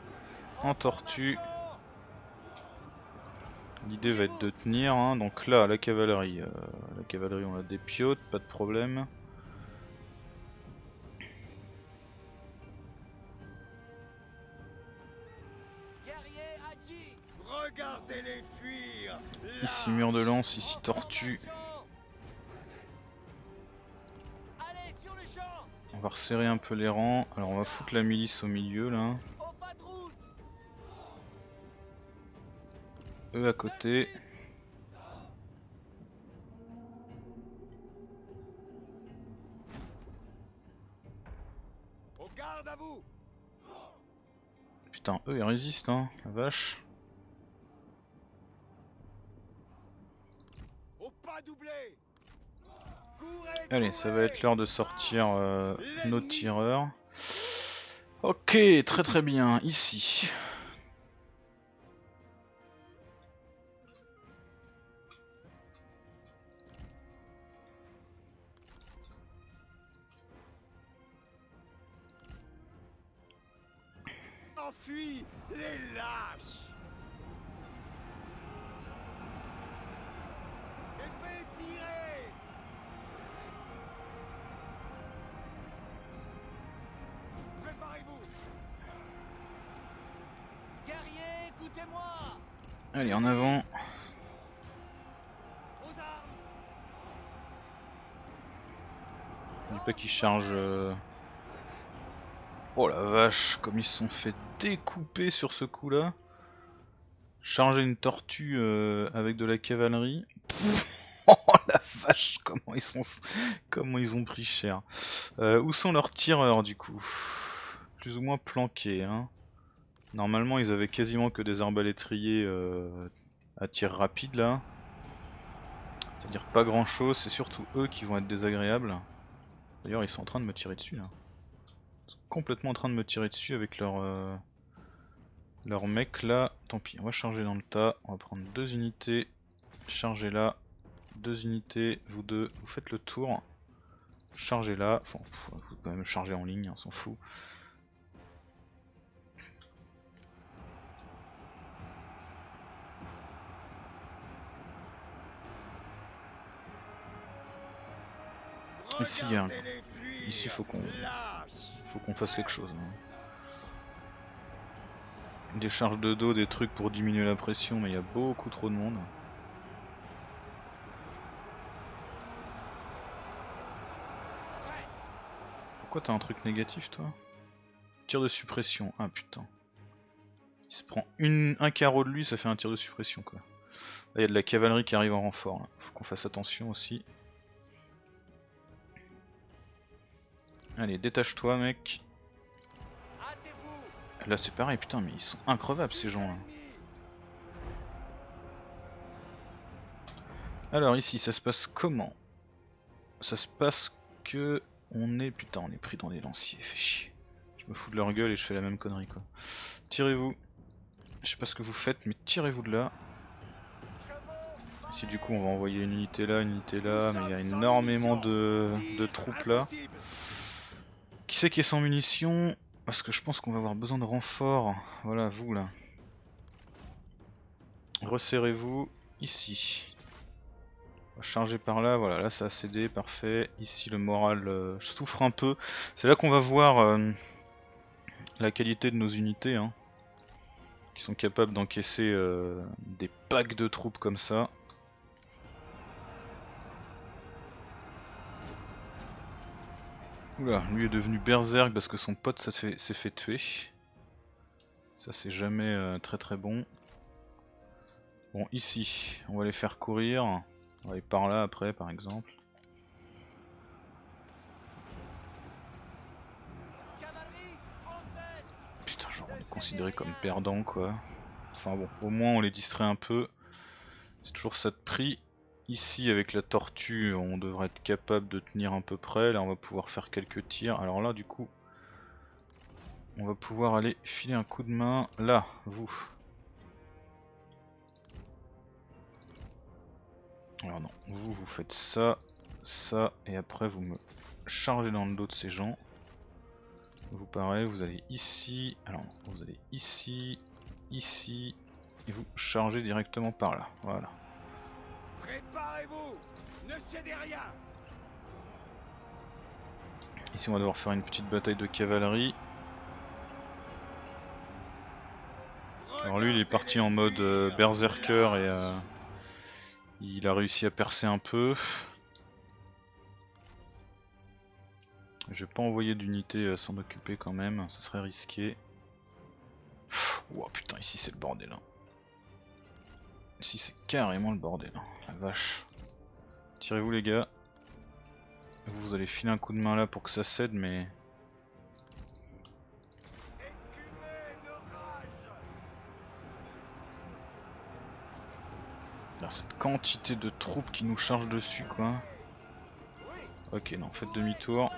en tortue. L'idée va être de tenir, hein. donc là la cavalerie, euh, la cavalerie on a des pas de problème. Ici mur de lance, ici tortue. On va resserrer un peu les rangs, alors on va foutre la milice au milieu là. Eux à côté. Au garde à vous Putain, eux ils résistent hein, la vache. Au pas doublé Allez, ça va être l'heure de sortir euh, nos tireurs. Ok, très très bien, ici. Enfuis les lâches Épée tirée Préparez-vous Guerrier, écoutez-moi Allez, en avant. Aux armes pas qu'ils chargent. euh. Oh la vache, comme ils se sont fait découper sur ce coup là. Charger une tortue euh, avec de la cavalerie. Oh la vache, comment ils sont, comment ils ont pris cher. Euh, où sont leurs tireurs du coup? Plus ou moins planqués. Hein. Normalement, ils avaient quasiment que des arbalétriers euh, à tir rapide là. C'est-à-dire pas grand chose, c'est surtout eux qui vont être désagréables. D'ailleurs, ils sont en train de me tirer dessus là. Complètement en train de me tirer dessus avec leur, euh, leur mec là. Tant pis, on va charger dans le tas. On va prendre deux unités. Charger là. Deux unités, vous deux, vous faites le tour. Chargez là. Enfin, vous pouvez quand même charger en ligne, on s'en fout. Ici, il y a un- ici, faut qu'on- Faut qu'on fasse quelque chose. hein. Des charges de dos, des trucs pour diminuer la pression, mais il y a beaucoup trop de monde. Pourquoi t'as un truc négatif toi? Tir de suppression, ah putain. Il se prend une, un carreau de lui, ça fait un tir de suppression quoi. Là il y a de la cavalerie qui arrive en renfort, là. faut qu'on fasse attention aussi. Allez, détache-toi mec. Là c'est pareil, putain, mais ils sont increvables ces gens là. Alors ici, ça se passe comment? Ça se passe que on est, putain, on est pris dans des lanciers, fait chier. Je me fous de leur gueule et je fais la même connerie quoi. Tirez-vous. Je sais pas ce que vous faites, mais tirez-vous de là. Ici du coup on va envoyer une unité là, une unité là, mais il y a énormément de, de troupes là. Qui c'est qui est sans munitions Parce que je pense qu'on va avoir besoin de renfort. Voilà, vous là. Resserrez-vous ici. Charger par là, voilà, là ça a cédé, parfait. Ici le moral euh, souffre un peu. C'est là qu'on va voir euh, la qualité de nos unités. Hein, qui sont capables d'encaisser euh, des packs de troupes comme ça. Oula, lui est devenu berserk parce que son pote s'est fait, tuer. Ça c'est jamais euh, très très bon. Bon ici, on va les faire courir. On va aller par là après par exemple. Putain, genre on est considéré comme perdant quoi. Enfin bon, au moins on les distrait un peu. C'est toujours ça de prix. Ici avec la tortue on devrait être capable de tenir à peu près. Là on va pouvoir faire quelques tirs. Alors là du coup on va pouvoir aller filer un coup de main. Là, vous. Alors non, vous vous faites ça, ça et après vous me chargez dans le dos de ces gens. Vous pareil, vous allez ici, alors vous allez ici, ici, et vous chargez directement par là, voilà. Préparez-vous Ne cédez rien Ici on va devoir faire une petite bataille de cavalerie. Alors lui il est parti en mode euh, berserker et, euh, Il a réussi à percer un peu. Je vais pas envoyer d'unité euh, s'en occuper quand même, ce serait risqué. Ouah putain, ici c'est le bordel. hein. Ici c'est carrément le bordel. hein. La vache. Tirez-vous les gars. Vous, allez filer un coup de main là pour que ça cède, mais... Alors, cette quantité de troupes qui nous chargent dessus quoi. Ok non, faites demi-tour.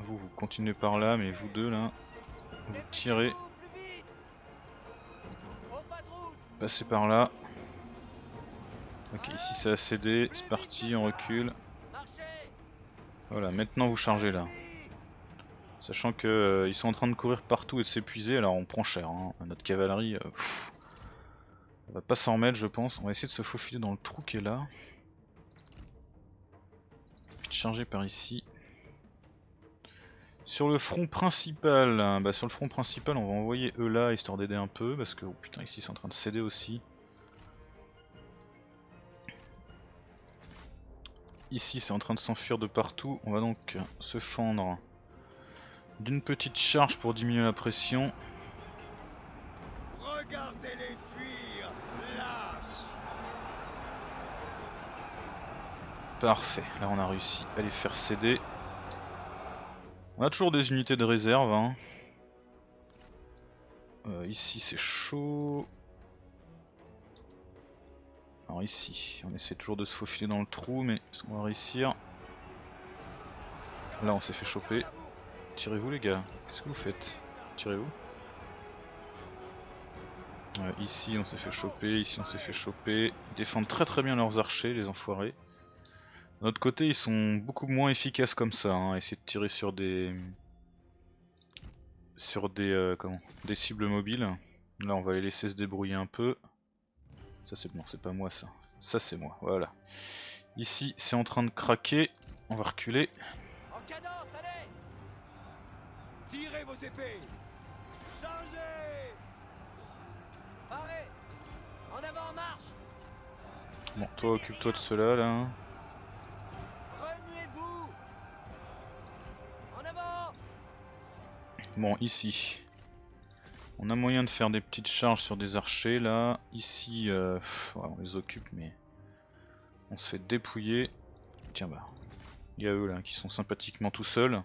Vous, vous continuez par là, mais vous deux là, vous tirez, passez par là. Ok, ici ça a cédé, c'est parti, on recule. Voilà, maintenant vous chargez là. Sachant que euh, ils sont en train de courir partout et de s'épuiser, alors on prend cher. hein. Notre cavalerie, euh, on va pas s'en remettre je pense. On va essayer de se faufiler dans le trou qui est là. Puis de charger par ici. Sur le front principal, hein, bah sur le front principal on va envoyer eux là histoire d'aider un peu parce que oh putain ici c'est en train de céder aussi. Ici c'est en train de s'enfuir de partout, on va donc se fendre d'une petite charge pour diminuer la pression. Regardez-les fuir, Parfait, là on a réussi à les faire céder. On a toujours des unités de réserve. Hein. Euh, ici c'est chaud. Alors ici, on essaie toujours de se faufiler dans le trou, mais est-ce qu'on va réussir? Là on s'est fait choper. Tirez-vous les gars, qu'est-ce que vous faites? Tirez-vous? Euh, ici on s'est fait choper, ici on s'est fait choper. Ils défendent très très bien leurs archers, les enfoirés. De notre côté, ils sont beaucoup moins efficaces comme ça, hein, essayer de tirer sur des sur des euh, comment? Des cibles mobiles. Là, on va les laisser se débrouiller un peu. Ça c'est bon, c'est pas moi ça. Ça c'est moi, voilà. Ici, c'est en train de craquer. On va reculer. En cadence, allez Tirez vos épées Chargez Parez En avant, en marche Bon, toi occupe-toi de cela là. Remuez-vous En avant Bon, ici. On a moyen de faire des petites charges sur des archers là. Ici, euh, on les occupe mais on se fait dépouiller. Tiens bah, il y a eux là qui sont sympathiquement tout seuls.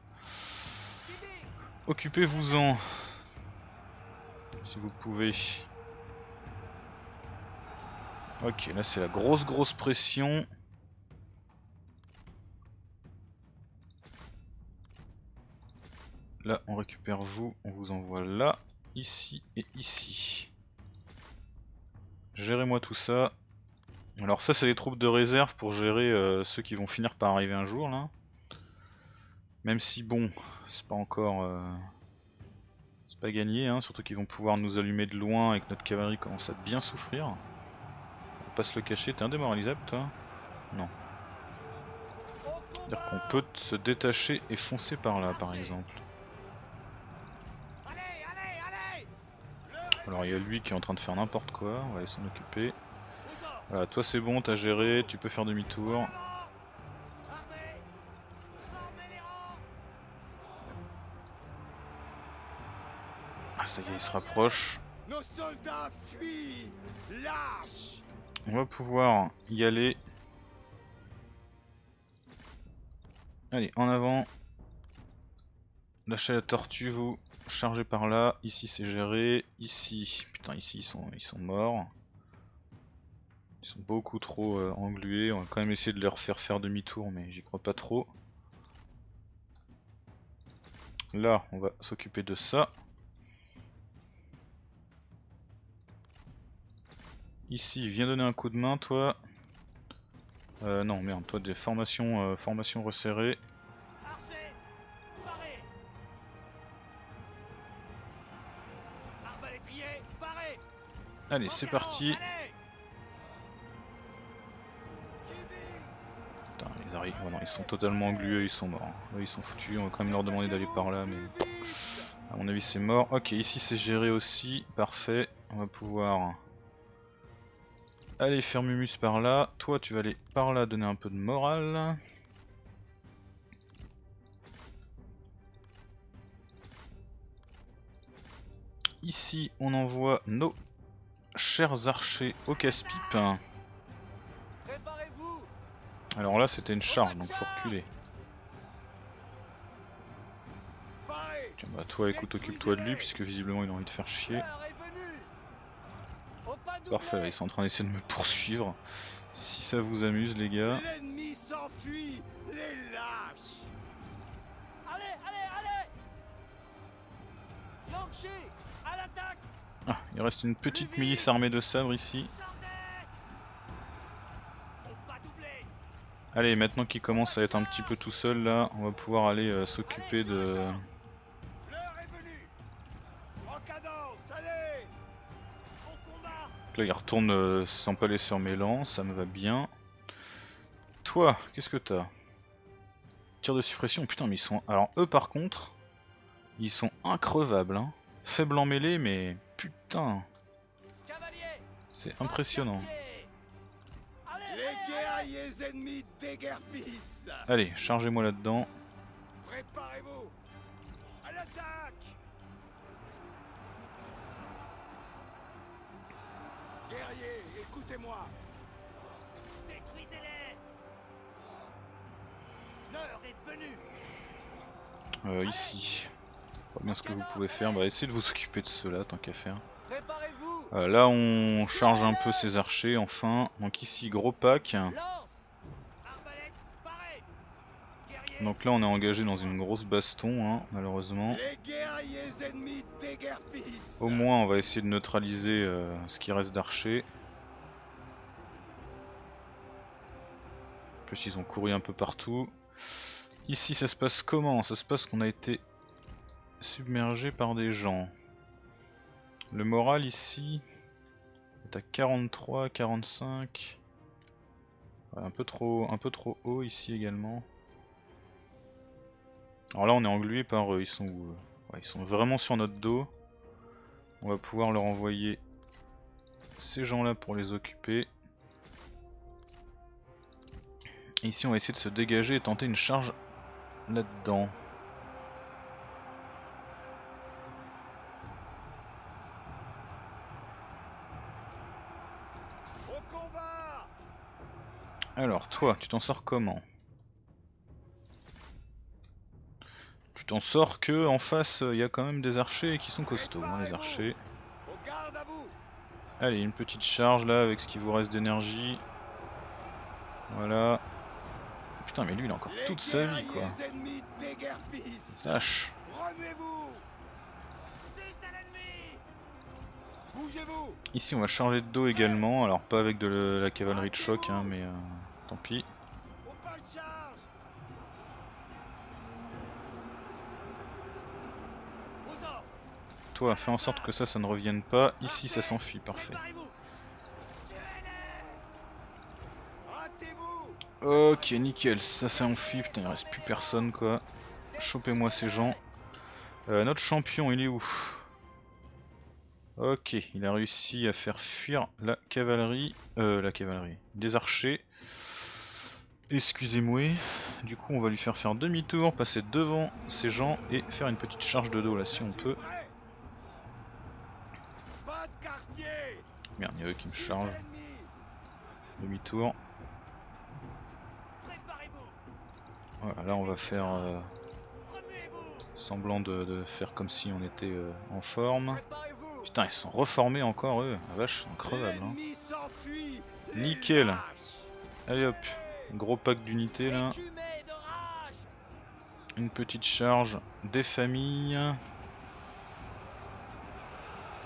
Occupez-vous-en si vous pouvez. Ok, là c'est la grosse grosse pression. Là on récupère vous, on vous envoie là, ici et ici. Gérez-moi tout ça. Alors ça c'est les troupes de réserve pour gérer euh, ceux qui vont finir par arriver un jour là. Même si bon, c'est pas encore... euh, C'est pas gagné, hein, surtout qu'ils vont pouvoir nous allumer de loin et que notre cavalerie commence à bien souffrir. On va pas se le cacher, t'es indémoralisable toi Non. C'est-à-dire qu'on peut se détacher et foncer par là par exemple. Alors il y a lui qui est en train de faire n'importe quoi, on va aller s'en occuper. Voilà, toi c'est bon, t'as géré, tu peux faire demi-tour. Ah ça y est, il se rapproche. Nos soldats fuient On va pouvoir y aller. Allez, en avant. Lâchez la tortue, vous. Chargez par là. Ici, c'est géré. Ici, putain, ici, ils sont, ils sont morts. Ils sont beaucoup trop euh, englués. On va quand même essayer de leur faire faire demi-tour, mais j'y crois pas trop. Là, on va s'occuper de ça. Ici, viens donner un coup de main, toi. Euh, non, merde, toi des formations, euh, formations resserrées. Allez, c'est parti. Putain, ils arrivent, oh non, ils sont totalement englués, ils sont morts. Ils sont foutus, on va quand même leur demander d'aller par là, mais à mon avis c'est mort. Ok, ici c'est géré aussi, parfait. On va pouvoir aller faire Mumus par là. Toi, tu vas aller par là donner un peu de morale. Ici, on envoie nos chers archers au casse-pipe. Alors là, c'était une charge, donc faut reculer. Tiens, bah toi, écoute, occupe-toi de lui, puisque visiblement il a envie de faire chier. Parfait, ils sont en train d'essayer de me poursuivre. Si ça vous amuse, les gars. L'ennemi s'enfuit Les lâches Allez, allez, allez À l'attaque Ah, il reste une petite milice armée de sabres ici. Allez, maintenant qu'il commence à être un petit peu tout seul là, on va pouvoir aller euh, s'occuper de... Là il retourne euh, s'empaler sur mes lances, ça me va bien. Toi, qu'est-ce que t'as? Tir de suppression, putain mais ils sont... Alors eux par contre, ils sont increvables hein. Faible en mêlée mais c'est impressionnant. Les ennemis Allez, chargez-moi là-dedans. Préparez-vous À l'attaque Guerriers, écoutez-moi Détruisez-les L'heure est venue Euh, ici. Pas bien ce que vous pouvez faire, bah essayez de vous occuper de ceux-là tant qu'à faire. Euh, là on charge un peu ces archers enfin. Donc ici gros pack. Donc là on est engagé dans une grosse baston hein, malheureusement. Au moins on va essayer de neutraliser euh, ce qui reste d'archers. En plus ils ont couru un peu partout. Ici ça se passe comment? Ça se passe qu'on a été submergé par des gens. Le moral ici est à 43, 45. Ouais, un peu trop, un peu trop haut ici également. Alors là on est englué par eux, ils sont Ouais, ils sont vraiment sur notre dos. On va pouvoir leur envoyer ces gens là pour les occuper. Ici on va essayer de se dégager et tenter une charge là-dedans. Alors toi, tu t'en sors comment? Tu t'en sors que en face il y a quand même des archers qui sont costauds, hein, les archers. Allez, une petite charge là avec ce qui vous reste d'énergie. Voilà. Putain, mais lui il a encore toute sa vie quoi. Tâche. Ici on va charger de dos également, alors pas avec de la cavalerie de choc hein, mais euh, tant pis. Toi, fais en sorte que ça, ça ne revienne pas. Ici ça s'enfuit, parfait. Ok, nickel, ça s'est enfui, putain il reste plus personne quoi. Chopez-moi ces gens. Euh, notre champion, il est où? Ok, il a réussi à faire fuir la cavalerie, euh, la cavalerie, des archers. Excusez-moi. Du coup, on va lui faire faire demi-tour, passer devant ces gens et faire une petite charge de dos là si on peut. Merde, il y a eux qui me chargent. Demi-tour. Voilà, là on va faire euh, semblant de, de faire comme si on était euh, en forme. Putain, ils sont reformés encore eux. La vache, c'est increvable. Hein. Nickel. Allez hop, gros pack d'unités là. Une petite charge des familles.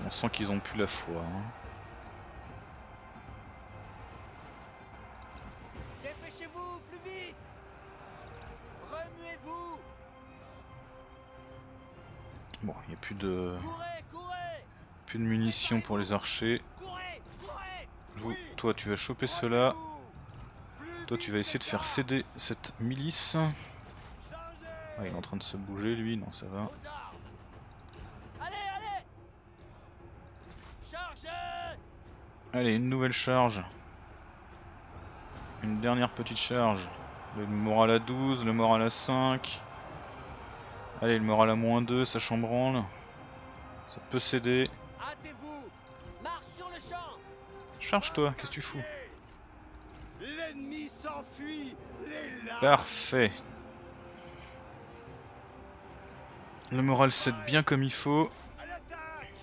On sent qu'ils ont plus la foi. hein. Dépêchez-vous, plus vite Remuez-vous Bon, il n'y a plus de, Courez, courez plus de munitions pour les archers. Vous, toi, tu vas choper cela. Toi, tu vas essayer de faire céder cette milice. Ah, il est en train de se bouger lui, non, ça va. Allez, une nouvelle charge une dernière petite charge. Le moral à 12, le moral à 5. Allez, le moral à moins 2, ça chambranle. Ça peut céder. Charge-toi, qu'est-ce que tu fous? L'ennemi s'enfuit Les lâches Parfait. Le moral cède bien comme il faut. À l'attaque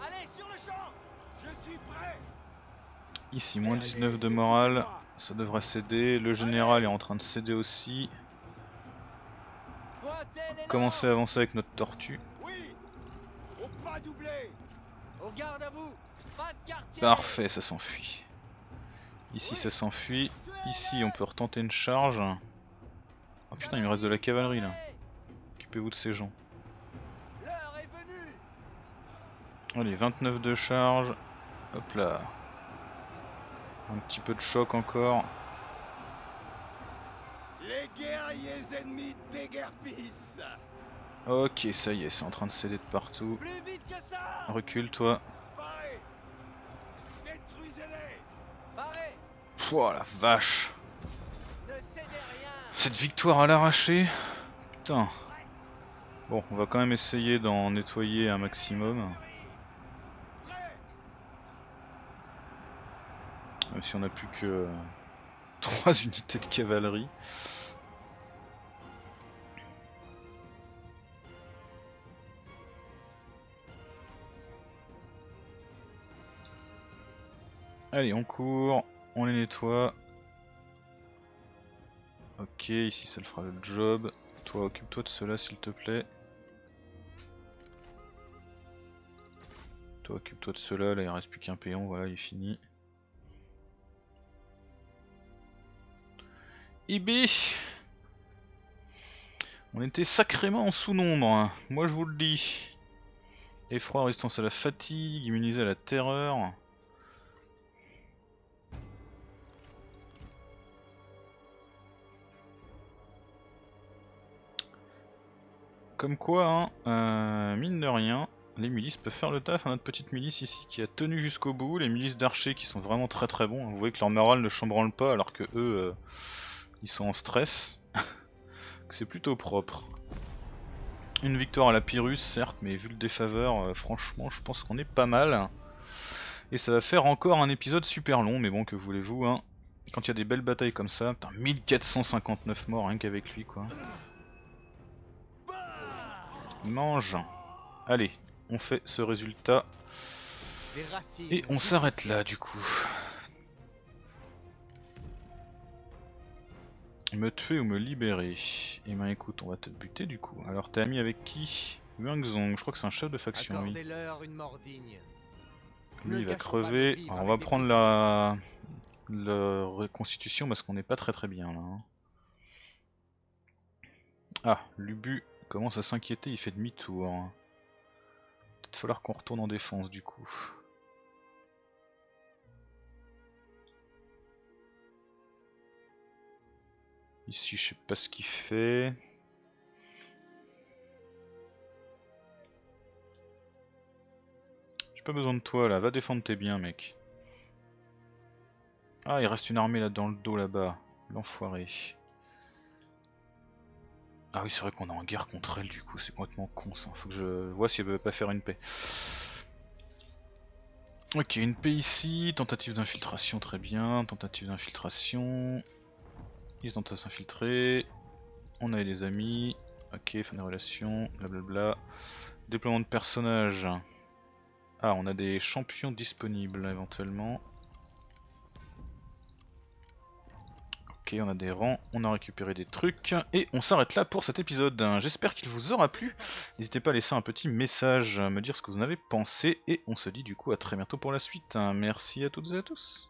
Allez, sur le champ Je suis prêt Ici, moins 19 de morale. Ça devrait céder. Le général est en train de céder aussi. Commencer à avancer avec notre tortue. Parfait, ça s'enfuit. Ici, ça s'enfuit. Ici, on peut retenter une charge. Oh putain, il me reste de la cavalerie là. Occupez-vous de ces gens. Allez, 29 de charge. Hop là. Un petit peu de choc encore. Les guerriers ennemis déguerpissent Ok, ça y est, c'est en train de céder de partout. Recule toi. Pouah la vache. Cette victoire à l'arraché. Putain. Bon, on va quand même essayer d'en nettoyer un maximum. Même si on a plus que 3 unités de cavalerie. Allez, on court, on les nettoie. Ok, ici ça le fera le job. Toi, occupe-toi de cela s'il te plaît. Toi, occupe-toi de cela, là il reste plus qu'un péon, voilà, il est fini. IB On était sacrément en sous-nombre, hein. moi je vous le dis. Effroi, résistance à la fatigue, immunisé à la terreur. Comme quoi, hein, euh, mine de rien, les milices peuvent faire le taf. hein, notre petite milice ici qui a tenu jusqu'au bout. Les milices d'archers qui sont vraiment très très bons. Vous voyez que leur morale ne chambranle pas alors que eux, euh, ils sont en stress. C'est plutôt propre. Une victoire à la Pyrrhus, certes, mais vu le défaveur, euh, franchement, je pense qu'on est pas mal. Et ça va faire encore un épisode super long, mais bon, que voulez-vous, hein. Quand il y a des belles batailles comme ça, putain, 1459 morts rien qu'avec lui, quoi. Mange. Allez, on fait ce résultat et on s'arrête là du coup. Me tuer ou me libérer Eh ben écoute, on va te buter du coup. Alors t'es ami avec qui Wangzong, je crois que c'est un chef de faction, oui. Lui il va crever. Alors, on va prendre la... la reconstitution parce qu'on n'est pas très très bien là. hein. Ah, Lubu commence à s'inquiéter, il fait demi-tour. Peut-être falloir qu'on retourne en défense du coup. Ici je sais pas ce qu'il fait. J'ai pas besoin de toi là, va défendre tes biens mec. Ah il reste une armée là dans le dos là-bas, l'enfoiré. Ah oui c'est vrai qu'on est en guerre contre elle du coup, c'est complètement con ça, faut que je vois si elle veut pas faire une paix. Ok, une paix ici, tentative d'infiltration très bien, tentative d'infiltration. Ils tentent de s'infiltrer. On a des amis. Ok, fin des relations, blablabla. Déploiement de personnages. Ah, on a des champions disponibles éventuellement. Ok, on a des rangs, on a récupéré des trucs. Et on s'arrête là pour cet épisode. J'espère qu'il vous aura plu. N'hésitez pas à laisser un petit message, me dire ce que vous en avez pensé. Et on se dit du coup à très bientôt pour la suite. Merci à toutes et à tous.